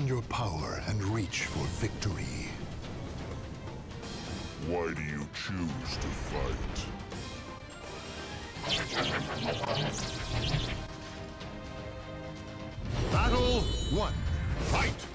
your power and reach for victory. Why do you choose to fight? Battle one. Fight!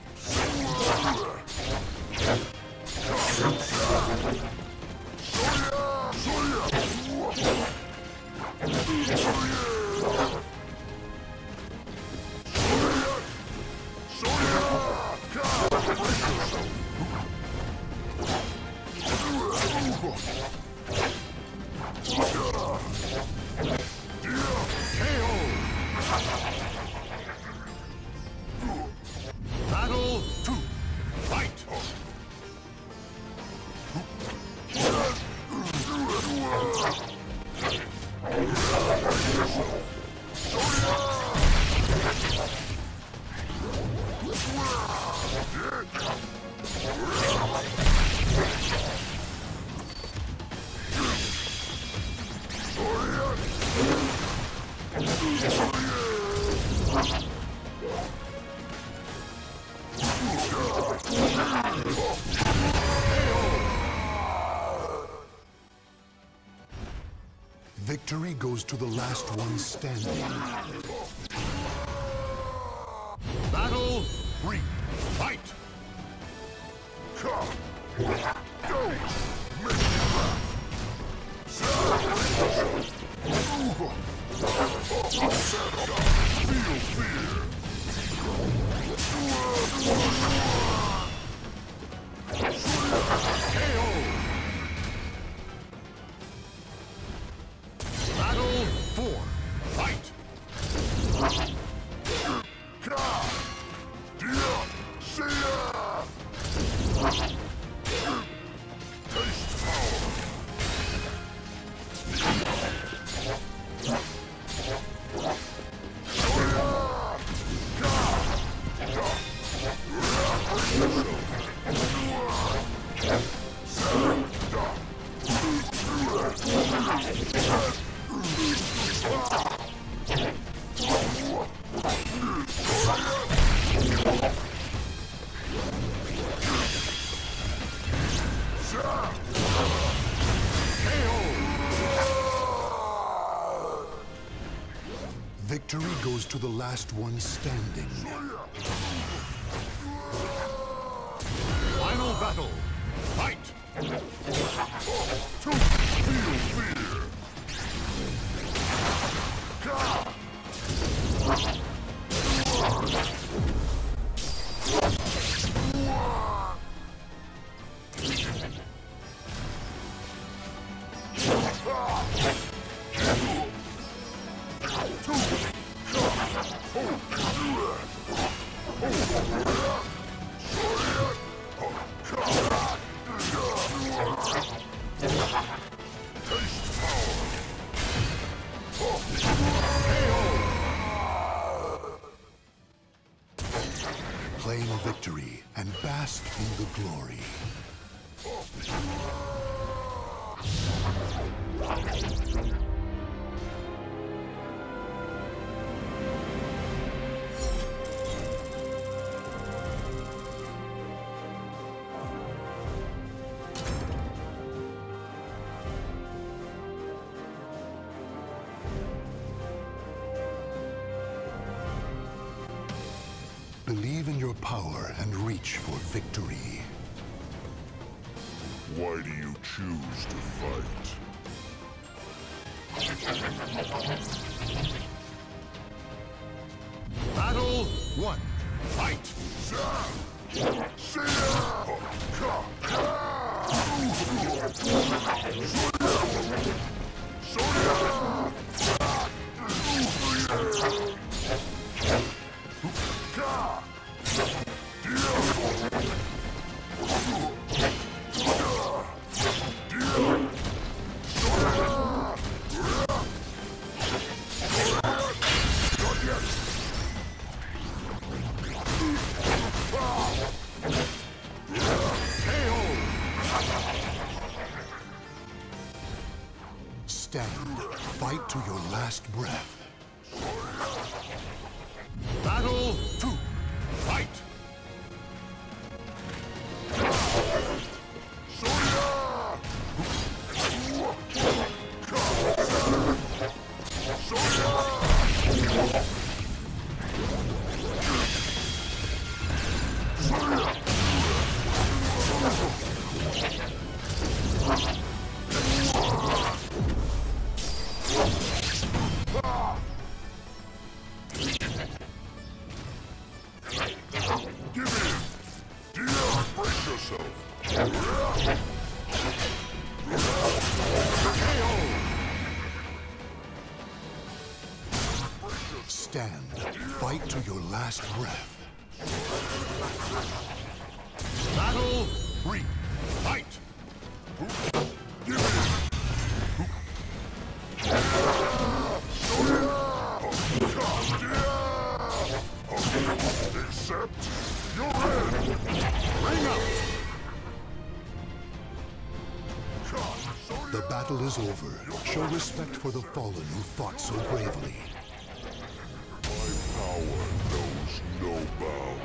Victory goes to the last one standing. Battle three. Fight! Last one standing. Final battle. Fight! Claim power and reach for victory. Why do you choose to fight? Battle one. Fight! Stand. Fight to your last breath. yourself. Stand. Fight to your last breath. Battle 3. The battle is over. Show respect for the fallen who fought so bravely. My power knows no bounds.